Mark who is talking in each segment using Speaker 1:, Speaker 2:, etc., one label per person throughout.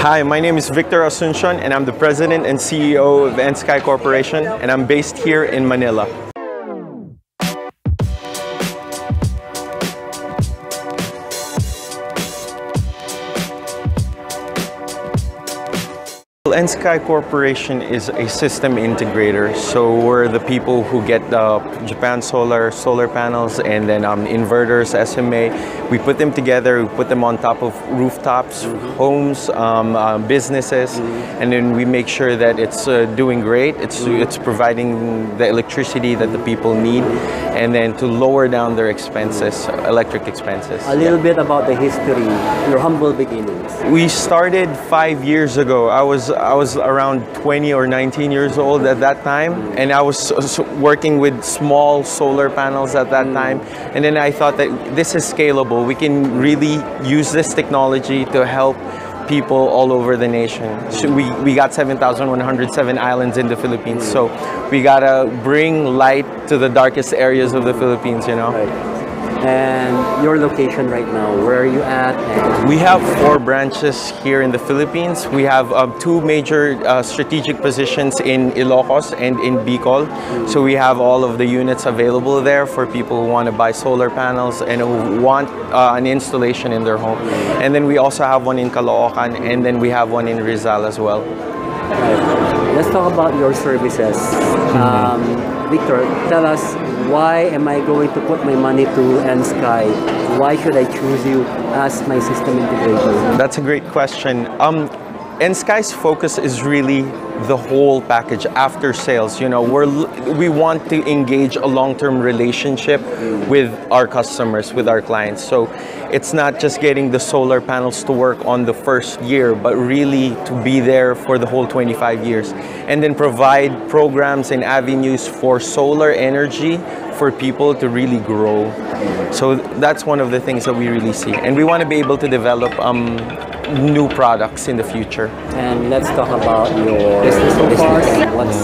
Speaker 1: Hi, my name is Victor Asuncion and I'm the president and CEO of enSKY Corporation and I'm based here in Manila. enSKY Corporation is a system integrator, so we're the people who get the Japan Solar solar panels and then um, inverters, SMA. We put them together, we put them on top of rooftops, mm -hmm. homes, um, uh, businesses, mm -hmm. and then we make sure that it's uh, doing great. It's mm -hmm. it's providing the electricity that the people need, and then to lower down their expenses, electric expenses.
Speaker 2: A little yeah. bit about the history, your humble beginnings.
Speaker 1: We started five years ago. I was I was around 20 or 19 years old at that time, and I was working with small solar panels at that time. And then I thought that this is scalable. We can really use this technology to help people all over the nation. So we, we got 7,107 islands in the Philippines, so we gotta bring light to the darkest areas of the Philippines, you know?
Speaker 2: And your location right now. Where are you at?
Speaker 1: we have four branches here in the Philippines. We have um, two major uh, strategic positions in Ilocos and in Bicol. So we have all of the units available there for people who want to buy solar panels and who want uh, an installation in their home. And then we also have one in Caloocan and then we have one in Rizal as well.
Speaker 2: Let's talk about your services. Um, Victor, tell us why am I going to put my money to enSKY? Why should I choose you as my system integrator?
Speaker 1: That's a great question. Um, enSKY's focus is really the whole package after sales. You know, we're we want to engage a long-term relationship with our customers, with our clients. So it's not just getting the solar panels to work on the first year, but really to be there for the whole 25 years. And then provide programs and avenues for solar energy for people to really grow. So that's one of the things that we really see. And we want to be able to develop um, new products in the future.
Speaker 2: And let's talk about your business so far and what's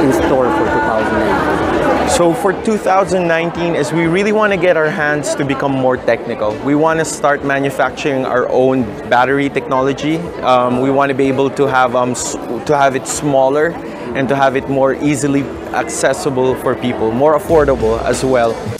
Speaker 2: in store for 2019.
Speaker 1: So for 2019 is we really want to get our hands to become more technical. We want to start manufacturing our own battery technology. Um, we want to be able to have um, to have it smaller and to have it more easily accessible for people, more affordable as well.